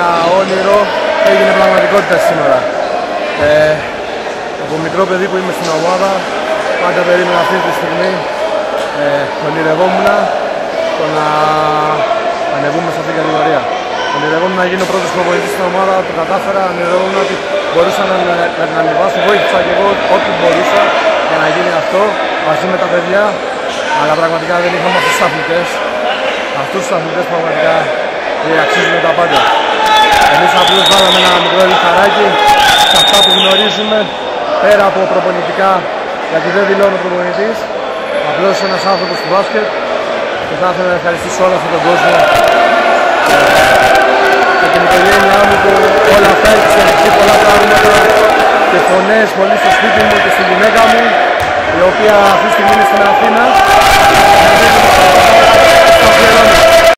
ένα όνειρο έγινε πραγματικότητα σήμερα. Ε, από μικρό παιδί που είμαι στην ομάδα, πάντα περίμενα αυτή τη στιγμή, ε, ονειρευόμουν το να ανεβούμε σε αυτήν την κατηγορία. Ονειρευόμουν να γίνω πρώτος προπονητής στην ομάδα, το κατάφερα, ονειρευόμουν ότι μπορούσα να, να, να ανεβάσω, βοήθησα και εγώ ό,τι μπορούσα για να γίνει αυτό μαζί με τα παιδιά, αλλά πραγματικά δεν είχαμε αυτούς τους αθλητές. Αυτούς τους αθλητές πραγματικά αξίζουν τα πάντα. Εμείς απλώς βάλαμε ένα μικρό λιθαράκι σε αυτά που γνωρίζουμε πέρα από προπονητικά γιατί δεν δηλώνω προπονητής απλώς ένας άνθρωπος του μπάσκετ και θα ήθελα να ευχαριστήσω όλο αυτόν τον κόσμο και την οικογένειά μου που όλα αυτά έχει εξελιχθεί πολλά πράγματα και φωνές πολύ στο σπίτι μου και στη γυναίκα μου η οποία αυτή τη στιγμή είναι στην Αθήνα. Στο